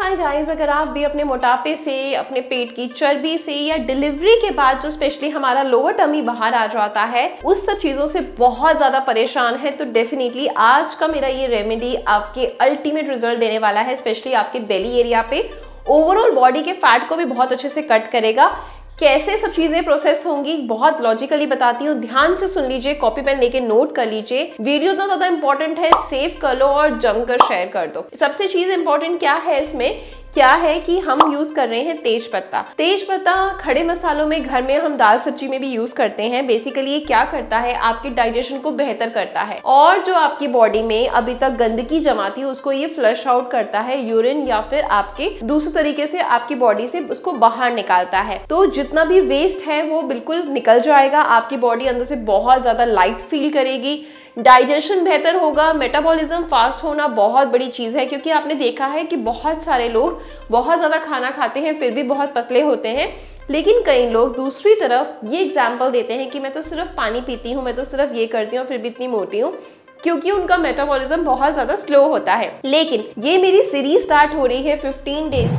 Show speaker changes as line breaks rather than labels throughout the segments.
Hi guys अगर आप भी अपने मोटापे से, अपने पेट की चर्बी से या डिलीवरी के बाद जो स्पेशली हमारा लोअर टमी बाहर आ जाता है, उस सब चीज़ों से बहुत ज़्यादा परेशान है तो डेफिनेटली आज का मेरा ये रेमेडी आपके अल्टीमेट रिज़ल्ट देने वाला है स्पेशली आपके बेली एरिया पे। ओवरऑल बॉडी के फैट को भी बहुत अच्छे से कट करेगा। कैसे सब चीज़ें प्रोसेस होंगी, बहुत लॉजिकली बताती हूँ। ध्यान से सुन लीजिए कॉपी पेन लेके नोट कर लीजिए। वीडियो तो ज़्यादा इंपॉर्टेंट है सेव कर लो और जमकर शेयर कर दो। सबसे चीज़ इंपॉर्टेंट क्या है इसमें? क्या है कि हम यूज़ कर रहे हैं तेज पत्ता? तेज पत्ता खड़े मसालों में घर में हम दाल सब्ज़ी में भी यूज़ करते हैं। बेसिकली ये क्या करता है? आपके डाइजेशन को बेहतर करता है। और जो आपकी बॉडी में अभी तक गंदगी जमा थी, उसको ये फ्लश आउट करता है यूरिन या फिर आपके दूसरे तरीके से आपकी बॉडी से उसको बाहर निकालता है। तो जितना भी वेस्ट है, वो बिल्कुल निकल जाएगा। आपकी बॉडी अंदर से बहुत ज़्यादा लाइट फील करेगी। डाइजेशन बेहतर होगा मेटाबॉलिज्म फास्ट होना बहुत बड़ी चीज़ है, क्योंकि आपने देखा है कि बहुत सारे लोग बहुत ज़्यादा खाना खाते हैं, फिर भी बहुत पतले होते हैं। लेकिन कई लोग दूसरी तरफ़ ये एग्ज़ाम्पल देते हैं कि मैं तो सिर्फ़ पानी पीती हूँ, मैं तो सिर्फ़ ये करती हूँ, फिर भी इतनी मोटी हूँ, क्योंकि उनका मेटाबॉलिज्म बहुत ज़्यादा स्लो होता है। लेकिन ये मेरी सीरीज़ स्टार्ट हो रही है 15 डेज़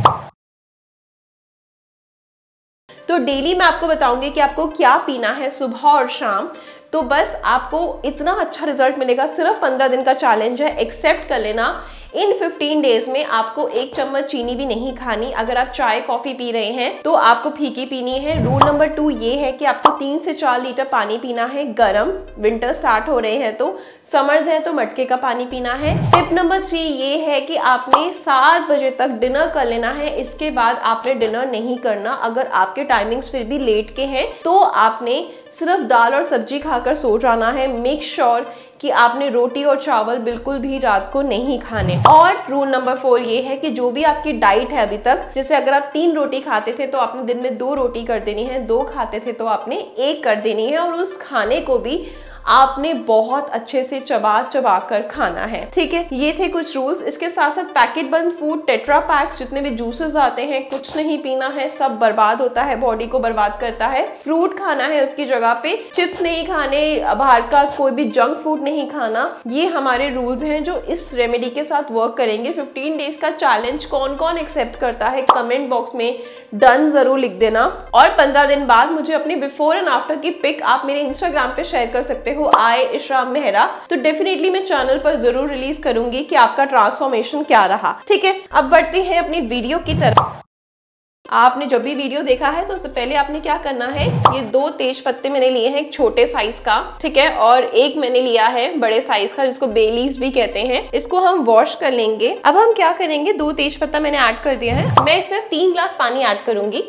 तो डेली मैं आपको बताऊँगी कि आपको क्या पीना है सुबह और शाम। तो बस आपको इतना अच्छा रिज़ल्ट मिलेगा। सिर्फ़ पंद्रह दिन का चैलेंज है। एक्सेप्ट कर लेना। इन 15 डेज़ में आपको एक चम्मच चीनी भी नहीं खानी। अगर आप चाय कॉफ़ी पी रहे हैं तो आपको फीकी पीनी है। रूल नंबर टू ये है कि आपको तीन से चार लीटर पानी पीना है गर्म। विंटर स्टार्ट हो रहे हैं तो। समर्स हैं तो मटके का पानी पीना है। टिप नंबर थ्री ये है कि आपने सात बजे तक डिनर कर लेना है। इसके बाद आपने डिनर नहीं करना। अगर आपके टाइमिंग्स फिर भी लेट के हैं तो आपने सिर्फ़ दाल और सब्ज़ी खाकर सो जाना है। मेक श्योर sure कि आपने रोटी और चावल बिल्कुल भी रात को नहीं खाने। और रूल नंबर फोर ये है कि जो भी आपकी डाइट है अभी तक, जैसे अगर आप तीन रोटी खाते थे तो आपने दिन में दो रोटी कर देनी है, दो खाते थे तो आपने एक कर देनी है और उस खाने को भी आपने बहुत अच्छे से चबा चबा कर खाना है। ठीक है, ये थे कुछ रूल्स इसके साथ साथ पैकेट बंद फ़ूड टेट्रा पैक्स जितने भी जूसेस आते हैं, कुछ नहीं पीना है, सब बर्बाद होता है बॉडी को बर्बाद करता है। फ्रूट खाना है उसकी जगह पे। चिप्स नहीं खाने, बाहर का कोई भी जंक फ़ूड नहीं खाना, ये हमारे रूल्स हैं जो इस रेमेडी के साथ वर्क करेंगे। 15 डेज़ का चैलेंज कौन कौन एक्सेप्ट करता है कमेंट बॉक्स में डन ज़रूर लिख देना। और पंद्रह दिन बाद मुझे अपने बिफोर एंड आफ्टर की पिक आप मेरे इंस्टाग्राम पे शेयर कर सकते हो। आए इशराम मेहरा। तो डेफिनेटली मैं चैनल पर ज़रूर रिलीज़ करूँगी कि आपका ट्रांसफॉर्मेशन क्या रहा। ठीक है, अब बढ़ते हैं अपनी वीडियो की तरफ़। आपने जब भी वीडियो देखा है तो उससे पहले आपने क्या करना है, ये दो तेज पत्ते मैंने लिए हैं, एक छोटे साइज़ का, ठीक है, और एक मैंने लिया है बड़े साइज़ का, जिसको बेलीज भी कहते हैं। इसको हम वॉश कर लेंगे। अब हम क्या करेंगे, दो तेज पत्ता मैंने ऐड कर दिया है। मैं इसमें तीन ग्लास पानी ऐड करूँगी।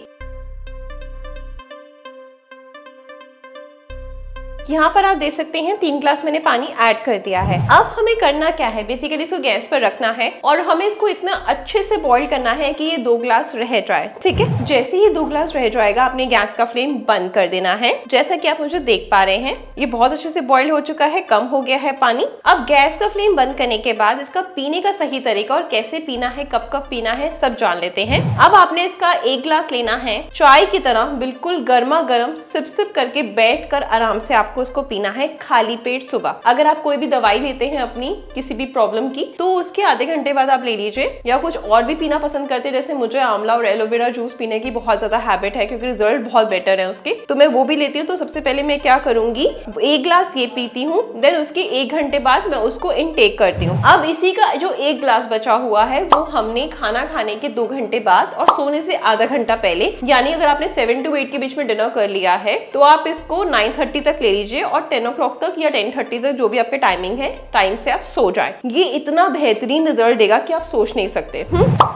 यहाँ पर आप देख सकते हैं, तीन ग्लास मैंने पानी ऐड कर दिया है। अब हमें करना क्या है? बेसिकली इसको गैस पर रखना है और हमें इसको इतना अच्छे से बॉईल करना है कि ये दो ग्लास रह जाए, ठीक है? जैसे ही दो ग्लास रह जाएगा अपने गैस का फ्लेम बंद कर देना है। जैसा कि आप मुझे देख पा रहे हैं, ये बहुत अच्छे से बॉइल हो चुका है, कम हो गया है पानी। अब गैस का फ्लेम बंद करने के बाद इसका पीने का सही तरीका और कैसे पीना है, कब कब पीना है, सब जान लेते हैं। अब आपने इसका एक ग्लास लेना है, चाय की तरह बिल्कुल गर्मा गर्म सिप सिप करके बैठ कर आराम से आपको उसको पीना है खाली पेट सुबह। अगर आप कोई भी दवाई लेते हैं अपनी किसी भी प्रॉब्लम की तो उसके आधे घंटे बाद आप ले लीजिए, या कुछ और भी पीना पसंद करते हैं, जैसे मुझे आंवला और एलोवेरा जूस पीने की बहुत ज़्यादा हैबिट है, क्योंकि रिज़ल्ट बहुत बेटर है उसके। तो मैं वो भी लेती हूँ तो सबसे पहले मैं क्या करूँगी, एक ग्लास ये पीती हूँ देन उसके एक घंटे बाद मैं उसको इनटेक करती हूँ। अब इसी का जो एक ग्लास बचा हुआ है, वो हमने खाना खाने के दो घंटे बाद और सोने से आधा घंटा पहले, यानी अगर आपने सेवन टू एट के बीच में डिनर कर लिया है तो आप इसको नाइन थर्टी तक ले लीजिए और टेन ओ तक या टेन थर्टी तक जो भी आपके टाइमिंग है टाइम से आप सो जाए। ये इतना बेहतरीन रिज़ल्ट देगा कि आप सोच नहीं सकते। हुँ? हम्म?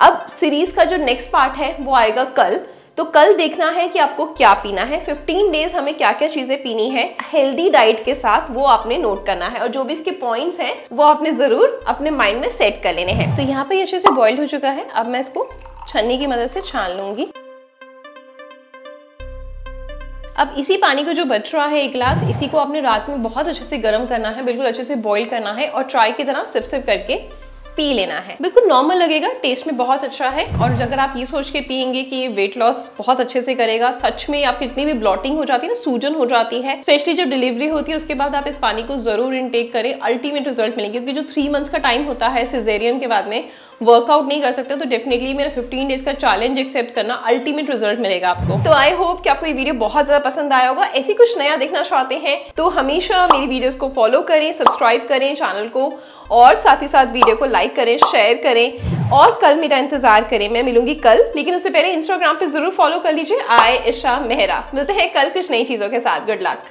अब सीरीज़ का जो नेक्स्ट पार्ट है, वो आएगा कल। तो कल देखना है कि आपको क्या पीना है। 15 डेज़ हमें क्या क्या चीज़ें पीनी है। हेल्दी डाइट के साथ वो आपने नोट करना है और जो भी इसके पॉइंट्स हैं, वो आपने ज़रूर अपने माइंड में सेट कर लेने हैं। तो यहाँ पे अच्छे से बॉइल हो चुका है। अब मैं इसको छन्नी की मदद से छान लूँगी। अब इसी पानी का जो बच रहा है एक गिलास, इसी को आपने रात में बहुत अच्छे से गर्म करना है, बिल्कुल अच्छे से बॉईल करना है और चाय की तरह सिप सिप करके पी लेना है। बिल्कुल नॉर्मल लगेगा टेस्ट में बहुत अच्छा है और अगर आप ये सोच के पियेंगे कि ये वेट लॉस बहुत अच्छे से करेगा, सच में आपकी इतनी भी ब्लॉटिंग हो जाती है ना, सूजन हो जाती है स्पेशली जब डिलीवरी होती है, उसके बाद आप इस पानी को ज़रूर इनटेक करें अल्टीमेट रिज़ल्ट मिलेंगे, क्योंकि जो थ्री मंथ्स का टाइम होता है सिजेरियन के बाद में वर्कआउट नहीं कर सकते तो डेफिनेटली मेरा फिफ्टीन डेज़ का चैलेंज एक्सेप्ट करना अल्टीमेट रिज़ल्ट मिलेगा आपको। तो आई होप कि आपको ये वीडियो बहुत ज़्यादा पसंद आया होगा। ऐसी कुछ नया देखना चाहते हैं तो हमेशा मेरी वीडियोस को फॉलो करें सब्सक्राइब करें चैनल को और साथ ही साथ वीडियो को लाइक करें शेयर करें और कल मेरा इंतज़ार करें। मैं मिलूँगी कल, लेकिन उससे पहले इंस्टाग्राम पे ज़रूर फॉलो कर लीजिए आए ईशा मेहरा मिलते हैं कल कुछ नई चीज़ों के साथ। Good luck